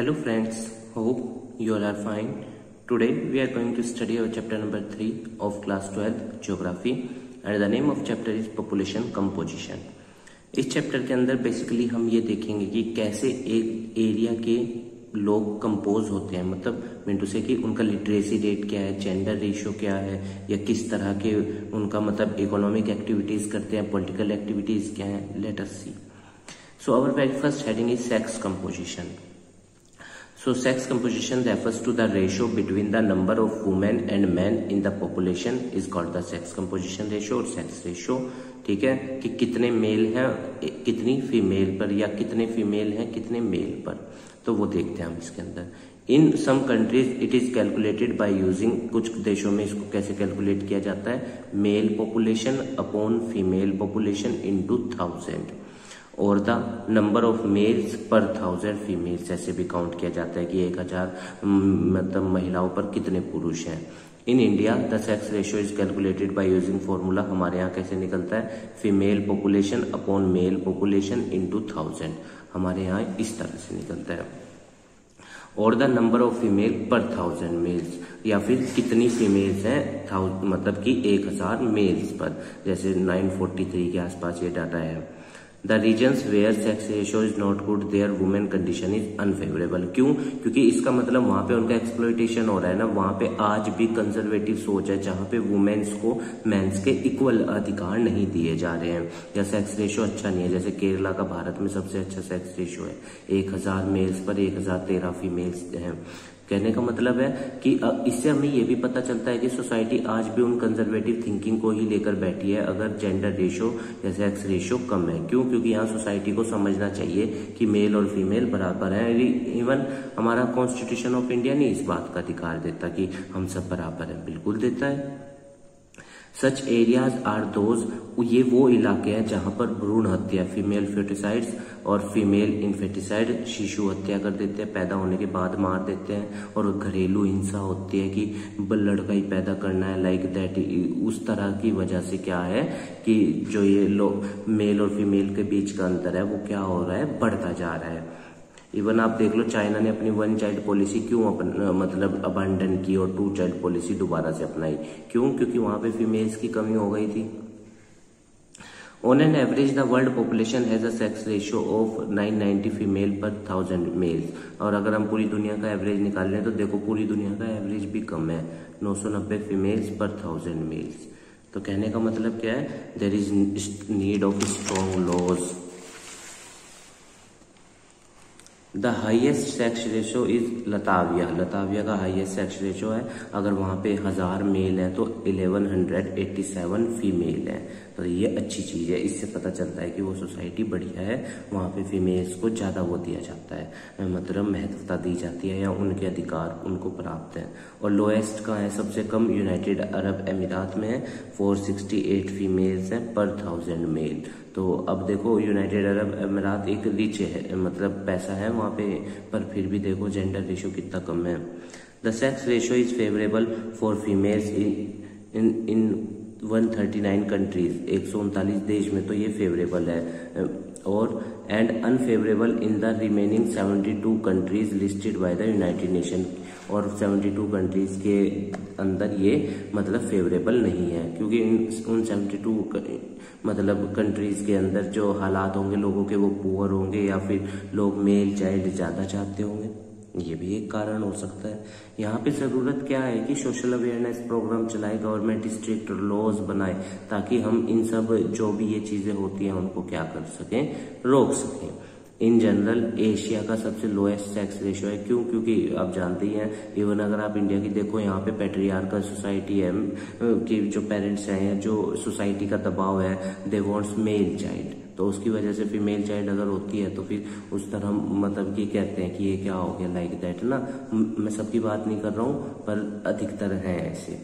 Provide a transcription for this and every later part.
Hello friends, hope you all are fine. Today we are going to study our chapter number 3 of class 12 geography and the name of chapter is population composition. इस chapter के अंदर basically हम ये देखेंगे कि कैसे एक area के लोग कंपोज होते हैं मतलब मीन टू से कि उनका लिटरेसी रेट क्या है जेंडर रेशियो क्या है या किस तरह के उनका मतलब इकोनॉमिक एक्टिविटीज़ करते हैं पॉलिटिकल एक्टिविटीज़ क्या है let us see so our very first heading is sex composition so sex composition refers to the ratio between the number of women and man in the population is called the sex composition ratio और sex ratio. ठीक है? कि कितने mail हैं, कितनी female पर या कितने फीमेल हैं, कितने मेल पर? तो वो देखते हैं हम इसके अंदर। In some countries it is calculated by using कुछ देशों में इसको कैसे कैलकुलेट किया जाता है? Male population upon female population into thousand thousand और the number of males per thousand females, ऐसे भी काउंट किया जाता है कि एक हज़ार मतलब महिलाओं पर कितने पुरुष हैं। In India, the sex ratio is calculated by using formula. हमारे यहाँ कैसे निकलता है? Female population upon male population into thousand हमारे यहाँ इस तरह से निकलता है। और the number of female per thousand males, या फिर कितनी फीमेल्स हैं मतलब कि एक हज़ार मेल्स पर। जैसे 943 के आसपास ये डाटा है। The reasons where sex ratio is not good there women condition is unfavourable क्यों? क्योंकि इसका मतलब वहाँ पे उनका एक्सप्लोइटेशन हो रहा है ना, वहाँ पे आज भी कंजर्वेटिव सोच है, जहाँ पे वुमेन्स को मेंस के इक्वल अधिकार नहीं दिए जा रहे हैं। या सेक्स रेशो अच्छा नहीं है, जैसे केरला का भारत में सबसे अच्छा सेक्स रेशो है। एक हज़ार मेल्स पर एक हज़ार तेरह फीमेल्स हैं। कहने का मतलब है कि इससे हमें यह भी पता चलता है कि सोसाइटी आज भी उन कंजर्वेटिव थिंकिंग को ही लेकर बैठी है, अगर जेंडर रेशियो या सेक्स रेशियो कम है। क्यों? क्योंकि यहाँ सोसाइटी को समझना चाहिए कि मेल और फीमेल बराबर है। इवन हमारा कॉन्स्टिट्यूशन ऑफ़ इंडिया नहीं इस बात का अधिकार देता कि हम सब बराबर है। बिल्कुल देता है। सच एरियाज़ आर दोज ये वो इलाके हैं जहाँ पर भ्रूण हत्या फीमेल फेटिसाइड्स और फीमेल इनफेटिसाइड शिशु हत्या कर देते हैं, पैदा होने के बाद मार देते हैं और घरेलू हिंसा होती है कि लड़का ही पैदा करना है लाइक दैट उस तरह की वजह से क्या है कि जो ये लोग मेल और फीमेल के बीच का अंतर है, वो क्या हो रहा है, बढ़ता जा रहा है। इवन आप देख लो चाइना ने अपनी वन चाइल्ड पॉलिसी क्यों अपन मतलब अबांडन की और टू चाइल्ड पॉलिसी दोबारा से अपनाई? क्यों? क्योंकि वहाँ पे फीमेल्स की कमी हो गई थी। On an average the world population has a sex ratio of 990 female per thousand males और अगर हम पूरी दुनिया का एवरेज निकाल लें तो देखो पूरी दुनिया का एवरेज भी कम है 990 फीमेल्स पर थाउज़ेंड मेल्स तो कहने का मतलब क्या है? There is need of strong laws the highest sex ratio is Latvia Latvia का हाइएस्ट सेक्स रेशो है। अगर वहाँ पे हज़ार मेल है तो 1187 फीमेल है। तो ये अच्छी चीज़ है। इससे पता चलता है कि वो सोसाइटी बढ़िया है। वहाँ पे फीमेल्स को ज़्यादा वो दिया जाता है। मतलब महत्वता दी जाती है या उनके अधिकार उनको प्राप्त है। और लोएस्ट का है? सबसे कम यूनाइटेड अरब अमीरात में है। फोर फीमेल्स है पर थाउज़ेंड मेल तो अब देखो यूनाइटेड अरब अमीरात एक रिच है मतलब पैसा है वहाँ पे, पर फिर भी देखो जेंडर रेशो कितना कम है। The sex ratio is favourable for females in in 139 countries एक सौ उनतालीस देश में तो ये फेवरेबल है। और and unfavourable in the remaining 72 countries listed by the United Nation और 72 कंट्रीज़ के अंदर ये मतलब फेवरेबल नहीं है, क्योंकि उन 72 मतलब कंट्रीज़ के अंदर जो हालात होंगे लोगों के वो पुअर होंगे या फिर लोग मेल चाइल्ड ज़्यादा चाहते होंगे, ये भी एक कारण हो सकता है। यहाँ पे ज़रूरत क्या है कि सोशल अवेयरनेस प्रोग्राम चलाए गवर्नमेंट स्ट्रिक्ट लॉज बनाए, ताकि हम इन सब जो भी ये चीज़ें होती हैं उनको क्या कर सकें, रोक सकें। इन जनरल एशिया का सबसे लोएस्ट सेक्स रेशियो है। क्यों? क्योंकि आप जानते ही हैं इवन अगर आप इंडिया की देखो, यहाँ पे पेट्रियार्कल सोसाइटी है, कि जो पेरेंट्स हैं, जो सोसाइटी का दबाव है दे वॉन्ट्स मेल चाइल्ड तो उसकी वजह से फीमेल चाइल्ड अगर होती है तो फिर उस तरह मतलब कि कहते हैं कि ये क्या हो गया लाइक दैट ना? मैं सबकी बात नहीं कर रहा हूँ, पर अधिकतर है ऐसे।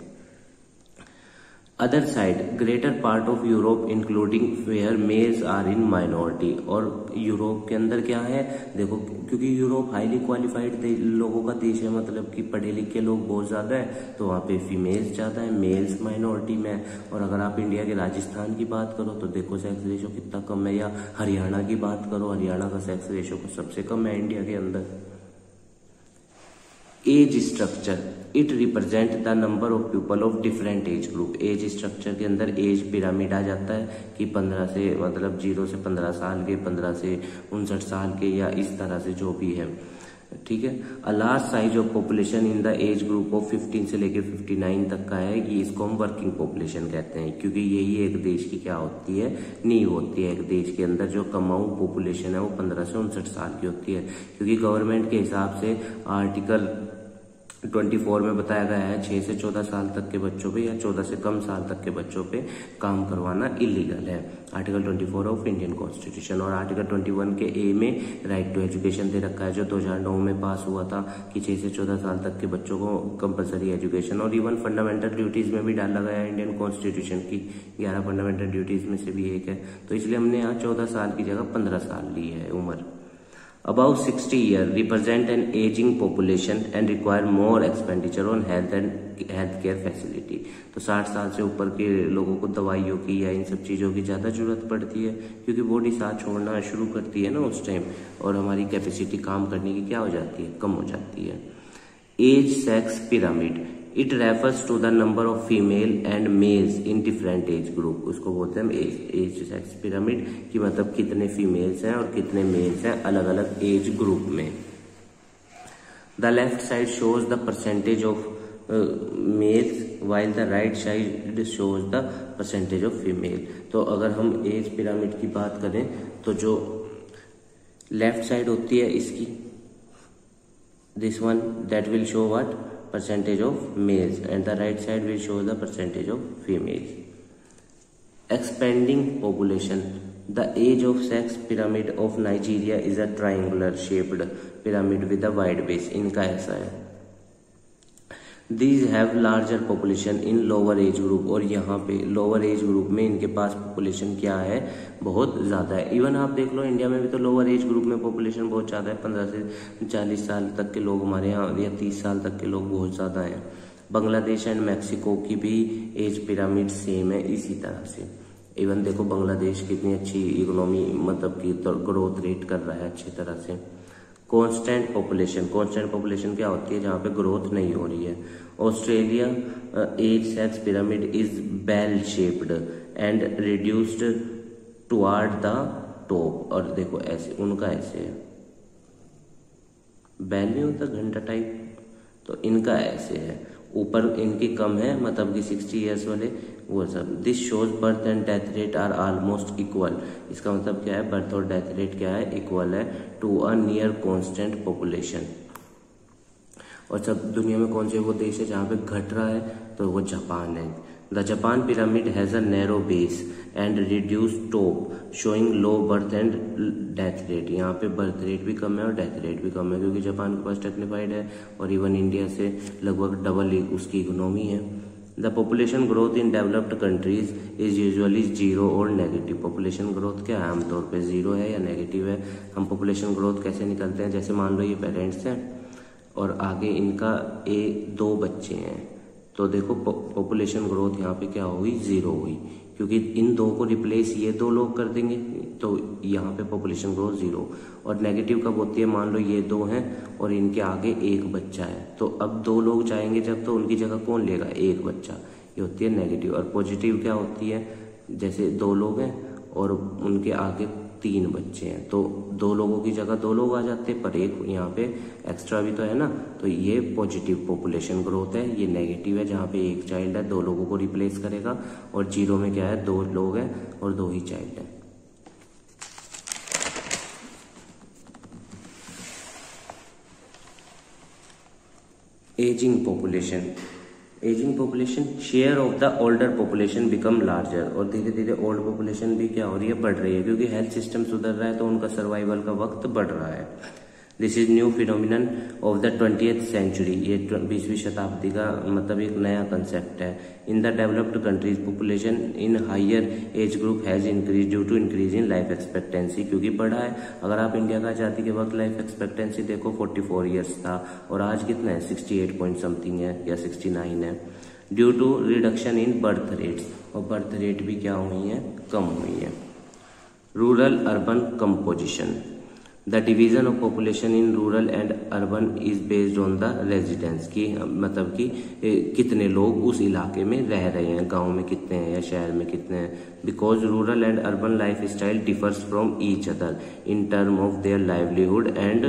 Other side greater part of Europe including where males are in minority और यूरोप के अंदर क्या है? देखो, क्योंकि यूरोप हाईली क्वालिफाइड लोगों का देश है मतलब कि पढ़े लिखे लोग बहुत ज़्यादा है तो वहाँ पे फीमेल्स ज़्यादा है मेल्स माइनॉरिटी में और अगर आप इंडिया के राजस्थान की बात करो तो देखो सेक्स रेशो कितना कम है, या हरियाणा की बात करो, हरियाणा का सेक्स रेशो सबसे कम है इंडिया के अंदर। Age structure it represent the number of people of different age group age structure के अंदर एज पिरामिड आ जाता है कि पंद्रह से मतलब ज़ीरो से पंद्रह साल के, पंद्रह से उनसठ साल के या इस तरह से जो भी है। ठीक है? A large size of population in the age group of 15 से लेकर 59 तक का है। ये इसको हम वर्किंग पॉपुलेशन कहते हैं, क्योंकि यही एक देश की क्या होती है? नींव होती है एक देश के अंदर जो कमाऊ पॉपुलेशन है वो पंद्रह से उनसठ साल की होती है। क्योंकि गवर्नमेंट के हिसाब से आर्टिकल 24 में बताया गया है 6 से 14 साल तक के बच्चों पे या 14 से कम साल तक के बच्चों पे काम करवाना इलीगल है। आर्टिकल 24 ऑफ़ इंडियन कॉन्स्टिट्यूशन और आर्टिकल 21 के ए में राइट टू एजुकेशन दे रखा है, जो 2009 में पास हुआ था कि 6 से 14 साल तक के बच्चों को कंपलसरी एजुकेशन और इवन फंडामेंटल ड्यूटीज़ में भी डाला गया है इंडियन कॉन्स्टिट्यूशन की। ग्यारह फंडामेंटल ड्यूटीज़ में से भी एक है। तो इसलिए हमने यहाँ चौदह साल की जगह पंद्रह साल ली है उम्र। Above 60 year represent an aging population and require more expenditure on health and health care facility. तो 60 साल से ऊपर के लोगों को दवाइयों की या इन सब चीज़ों की ज़्यादा ज़रूरत पड़ती है, क्योंकि बॉडी साथ छोड़ना शुरू करती है ना उस टाइम और हमारी कैपेसिटी काम करने की क्या हो जाती है? कम हो जाती है। Age sex pyramid it refers to the number of female and males in different age group उसको बोलते हैं एज सेक्स पिरामिड कि मतलब कितने फीमेल्स हैं और कितने मेल्स हैं अलग अलग एज ग्रुप में the left side shows the percentage of males while the right side shows the percentage of female तो अगर हम एज पिरामिड की बात करें तो जो लेफ़्ट साइड होती है, इसकी this one that will show what percentage of males and the right side will show the percentage of females. Expanding population. The age of sex pyramid of Nigeria is a triangular shaped pyramid with a wide base in Kaisai. These have larger population in lower age group और यहाँ पे lower age group में इनके पास population क्या है? बहुत ज़्यादा है। इवन आप देख लो इंडिया में भी तो लोअर एज ग्रुप में पॉपुलेशन बहुत ज़्यादा है। पंद्रह से चालीस साल तक के लोग हमारे यहाँ या तीस साल तक के लोग बहुत ज़्यादा हैं। बांग्लादेश एंड मैक्सिको की भी एज पिरामिड सेम है इसी तरह से। इवन देखो बांग्लादेश कितनी अच्छी इकोनॉमी मतलब की ग्रोथ रेट कर रहा है अच्छी तरह से। कांस्टेंट पॉपुलेशन कांस्टेंट पॉपुलेशन क्या होती है जहाँ पे ग्रोथ नहीं हो रही है? Australia age sex pyramid is bell shaped and reduced toward the top और देखो, ऐसे, उनका ऐसे है। बेल नहीं होता, घंटा टाइप तो इनका ऐसे है। ऊपर इनकी कम है मतलब कि सिक्सटी ईयर्स वाले। वो सब। This shows birth and death rate are almost equal इसका मतलब क्या है? बर्थ और डेथ रेट क्या है? इक्वल है to a near constant population और सब दुनिया में कौन से वो देश है जहाँ पे घट रहा है? तो वो जापान है। The Japan pyramid has a narrow base and reduce top showing low birth and death rate यहाँ पे बर्थ रेट भी कम है और डेथ रेट भी कम है, क्योंकि जापान के पास टेक्निफाइड है और इवन इंडिया से लगभग डबल उसकी इकोनॉमी है। The population growth in developed countries is usually zero और नेगेटिव पॉपुलेशन ग्रोथ क्या है? आमतौर पे ज़ीरो है या नेगेटिव है? हम पॉपुलेशन ग्रोथ कैसे निकलते हैं? जैसे मान लो ये पेरेंट्स हैं और आगे इनका ए, दो बच्चे हैं। तो देखो पॉपुलेशन ग्रोथ यहाँ पे क्या हुई ज़ीरो हुई क्योंकि इन दो को रिप्लेस ये दो लोग कर देंगे तो यहाँ पे पॉपुलेशन ग्रोथ ज़ीरो और नेगेटिव कब होती है? मान लो ये दो हैं और इनके आगे एक बच्चा है। तो अब दो लोग जाएँगे जब तो उनकी जगह कौन लेगा? एक बच्चा। ये होती है नेगेटिव और पॉजिटिव क्या होती है? जैसे दो लोग हैं और उनके आगे तीन बच्चे हैं। तो दो लोगों की जगह दो लोग आ जाते हैं, पर एक यहाँ पे एक्स्ट्रा भी तो है ना। तो ये पॉजिटिव पॉपुलेशन ग्रोथ है, ये नेगेटिव है, जहाँ पे एक चाइल्ड है, दो लोगों को रिप्लेस करेगा। और ज़ीरो में क्या है? दो लोग हैं और दो ही चाइल्ड है। Ageing population ageing population share of the older population become larger और धीरे धीरे ओल्ड पॉपुलेशन भी क्या हो रही है, बढ़ रही है, क्योंकि हेल्थ सिस्टम सुधर रहा है तो उनका सर्वाइवल का वक्त बढ़ रहा है। This is new phenomenon of the twenty century ये बीसवीं शताब्दी का मतलब एक नया कंसेप्ट है। In the developed countries population in higher age group has increase due to increase in life expectancy क्योंकि बढ़ा है। अगर आप इंडिया का आज़ादी के वक्त लाइफ एक्सपेक्टेंसी देखो 44 इयर्स था, और आज कितना है? 68 पॉइंट समथिंग है, या 69 है। Due to reduction in birth rates और बर्थ रेट भी क्या हुई है? कम हुई है। Rural urban composition the division of population in rural and urban is based on the residence की मतलब कि कितने लोग उस इलाके में रह रहे हैं, गाँव में कितने हैं या शहर में कितने हैं। Because rural and urban life style differs from each other in term of their livelihood and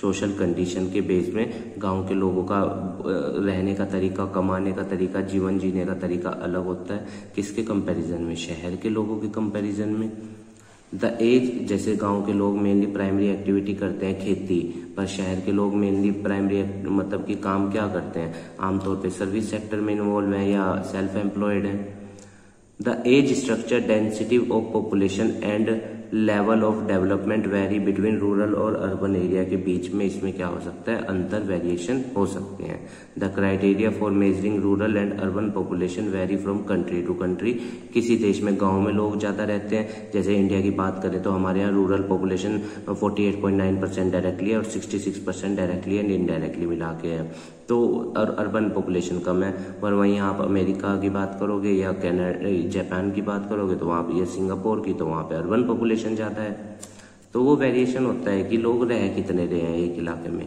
social condition के बेस में गाँव के लोगों का रहने का तरीका, कमाने का तरीका, जीवन जीने का तरीका अलग होता है। किसके कंपैरिजन में? शहर के लोगों के कंपैरिजन में। द एज जैसे गाँव के लोग मेनली प्राइमरी एक्टिविटी करते हैं खेती, पर शहर के लोग मेनली प्राइमरी मतलब कि काम क्या करते हैं? आमतौर पे सर्विस सेक्टर में इन्वॉल्व है या सेल्फ एम्प्लॉयड है? The age structure density of population and level of development vary between rural और अर्बन एरिया के बीच में, इसमें क्या हो सकता है? अंतर वेरिएशन हो सकते हैं। The criteria for measuring rural and urban population vary from country to country किसी देश में गाँव में लोग ज़्यादा रहते हैं। जैसे इंडिया की बात करें तो हमारे यहाँ रूरल पॉपुलेशन 48.9 परसेंट डायरेक्टली और 66 परसेंट डायरेक्टली एंड इनडायरेक्टली मिला के है। तो और अर्बन पॉपुलेशन कम है। पर वहीं आप अमेरिका की बात करोगे या कैनेडा, जापान की बात करोगे तो वहाँ या सिंगापुर की तो वहाँ पे अर्बन पॉपुलेशन ज़्यादा है। तो वो वेरिएशन होता है कि लोग रह कितने रहे हैं एक इलाके में।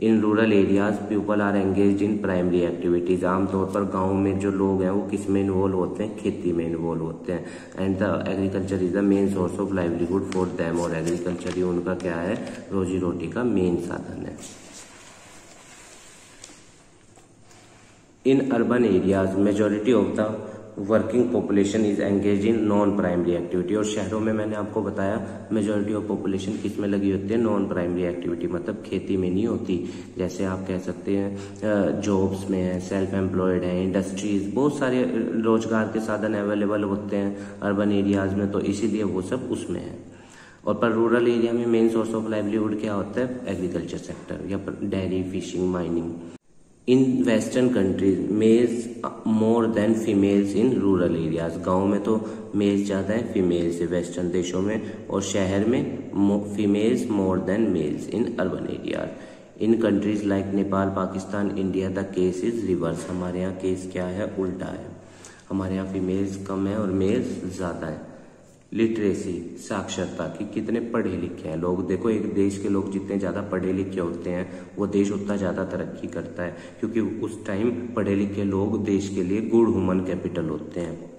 In rural areas people are engage in primary activities आमतौर पर गाँव में जो लोग हैं, वो किसमें इन्वॉल्व होते हैं? खेती में इन्वॉल्व होते हैं। And the agriculture is the main source of livelihood for them और एग्रीकल्चर ही उनका क्या है? रोजी रोटी का मेन साधन है। In urban areas, majority of the working population is engage in non primary activity और शहरों में मैंने आपको बताया मेजोरिटी ऑफ़ पॉपुलेशन किसमें लगी होती है? नॉन प्राइमरी एक्टिविटी मतलब खेती में नहीं होती। जैसे आप कह सकते हैं जॉब्स में है सेल्फ एम्प्लॉयड है इंडस्ट्रीज़ बहुत सारे रोज़गार के साधन अवेलेबल होते हैं अर्बन एरियाज़ में तो इसीलिए वो सब उसमें है। और पर रूरल एरिया में मेन सोर्स ऑफ़ लाइवलीहुड क्या होता है? एग्रीकल्चर सेक्टर या dairy fishing mining in western countries males more than females in rural areas गाँव में तो मेल्स ज़्यादा है फीमेल्स है वेस्टर्न देशों में और शहर में females more than males in urban areas in countries like Nepal, Pakistan India the case is reverse हमारे यहाँ केस क्या है? उल्टा है। हमारे यहाँ फीमेल्स कम है और मेल्स ज़्यादा है। लिटरेसी साक्षरता कि कितने पढ़े लिखे हैं लोग। देखो, एक देश के लोग जितने ज़्यादा पढ़े लिखे होते हैं, वो देश उतना ज़्यादा तरक्की करता है, क्योंकि उस टाइम पढ़े लिखे लोग देश के लिए गुड ह्यूमन कैपिटल होते हैं।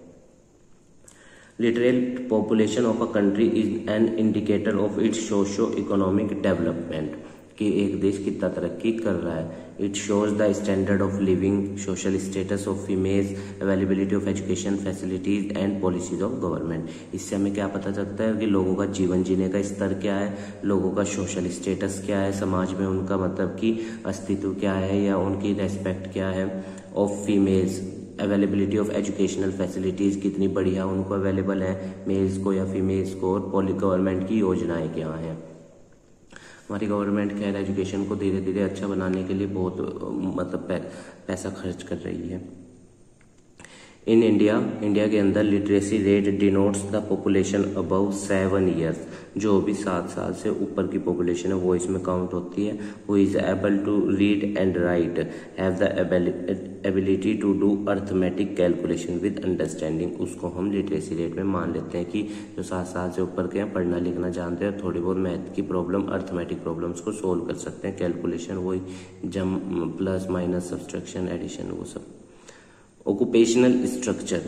Literate population of a country is an indicator of its socio economic development कि एक देश कितना तरक्की कर रहा है। It shows the standard of living social status of females availability of education facilities and policies of government इससे हमें क्या पता चलता है कि लोगों का जीवन जीने का स्तर क्या है, लोगों का सोशल स्टेटस क्या है, समाज में उनका मतलब कि अस्तित्व क्या है या उनकी रेस्पेक्ट क्या है of females availability of educational facilities कितनी बढ़िया उनको अवेलेबल है मेल्स को या फीमेल्स को और गवर्नमेंट की योजनाएँ क्या हैं। हमारी गवर्नमेंट खैर एजुकेशन को धीरे धीरे अच्छा बनाने के लिए बहुत मतलब पैसा खर्च कर रही है। इन इंडिया इंडिया के अंदर literacy rate denotes the population above seven years जो भी सात साल से ऊपर की पॉपुलेशन है, वो इसमें काउंट होती है। वो is able to read and write have the ability to do arithmetic calculation with understanding उसको हम लिटरेसी रेट में मान लेते हैं कि जो सात साल से ऊपर के हैं, पढ़ना लिखना जानते हैं, थोड़ी बहुत मैथ की प्रॉब्लम अर्थमेटिक प्रॉब्लम्स को सोल्व कर सकते हैं। कैलकुलेशन वही जम प्लस माइनस सब्सट्रैक्शन एडिशन वो सब। Occupational structure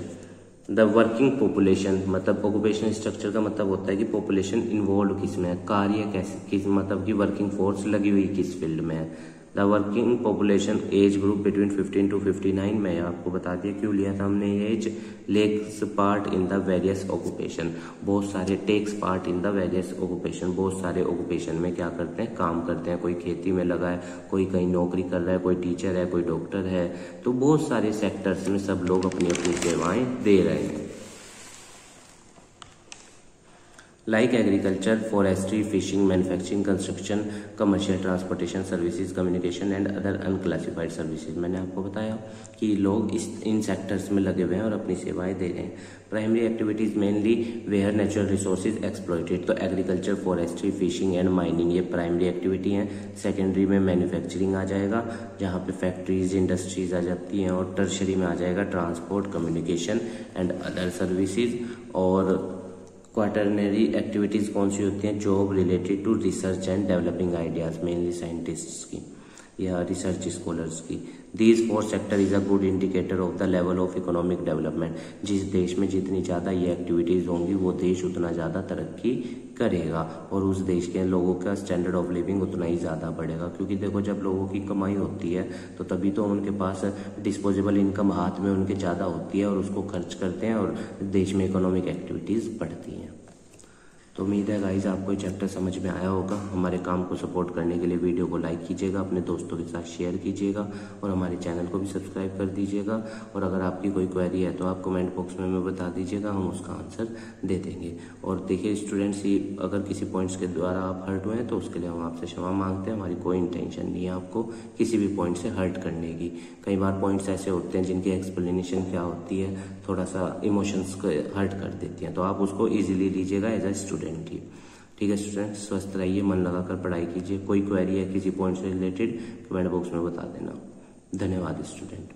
the working population मतलब ऑक्यूपेशनल स्ट्रक्चर का मतलब होता है कि पॉपुलेशन इन्वॉल्व किसमें है? कार्य कैसे, किस मतलब कि वर्किंग फोर्स लगी हुई किस फ़ील्ड में है? The working population age group between 15 to 59 में आपको बता दिया क्यों लिया था हमने as lakes part in the various occupation बहुत सारे takes part in the various occupation बहुत सारे ऑक्यूपेशन में क्या करते हैं? काम करते हैं। कोई खेती में लगा है, कोई कहीं नौकरी कर रहा है, कोई टीचर है, कोई डॉक्टर है। तो बहुत सारे सेक्टर्स में सब लोग अपनी अपनी सेवाएँ दे रहे हैं। Like agriculture, forestry, fishing, manufacturing, construction, commercial transportation services, communication and other unclassified services. मैंने आपको बताया कि लोग इस इन सेक्टर्स में लगे हुए हैं और अपनी सेवाएँ दे रहे हैं। Primary activities mainly where natural resources exploited तो agriculture forestry fishing and mining ये प्राइमरी एक्टिविटी हैं। सेकेंडरी में मैन्युफैक्चरिंग आ जाएगा जहाँ पे फैक्ट्रीज इंडस्ट्रीज़ आ जाती हैं और टर्शरी में आ जाएगा transport communication and other services और क्वार्टरनरी एक्टिविटीज़ कौन सी होती हैं? Job related to research and developing ideas mainly scientist की या रिसर्च स्कॉलर्स की। These four sector is a good indicator of the level of economic development जिस देश में जितनी ज़्यादा ये एक्टिविटीज़ होंगी, वो देश उतना ज़्यादा तरक्की करेगा और उस देश के लोगों का स्टैंडर्ड ऑफ़ लिविंग उतना ही ज़्यादा बढ़ेगा। क्योंकि देखो, जब लोगों की कमाई होती है तो तभी तो उनके पास डिस्पोजेबल इनकम हाथ में उनके ज़्यादा होती है और उसको खर्च करते हैं और देश में इकोनॉमिक एक्टिविटीज़ बढ़ती हैं। तो उम्मीद है गाइज़ आपको ये चैप्टर समझ में आया होगा। हमारे काम को सपोर्ट करने के लिए वीडियो को लाइक कीजिएगा, अपने दोस्तों के साथ शेयर कीजिएगा और हमारे चैनल को भी सब्सक्राइब कर दीजिएगा। और अगर आपकी कोई क्वेरी है तो आप कमेंट बॉक्स में हमें बता दीजिएगा, हम उसका आंसर दे देंगे। और देखिए स्टूडेंट्स ही अगर किसी पॉइंट्स के द्वारा आप हर्ट हुए हैं तो उसके लिए हम आपसे क्षमा मांगते हैं। हमारी कोई इंटेंशन नहीं है आपको किसी भी पॉइंट से हर्ट करने की। कई बार पॉइंट्स ऐसे होते हैं जिनकी एक्सप्लेनेशन क्या होती है, थोड़ा सा इमोशंस को हर्ट कर देती हैं। तो आप उसको ईजिली लीजिएगा एज अ स्टूडेंट ही ठीक है स्टूडेंट स्वस्थ रहिए, मन लगाकर पढ़ाई कीजिए। कोई क्वेरी है किसी पॉइंट से रिलेटेड कमेंट बॉक्स में बता देना। धन्यवाद स्टूडेंट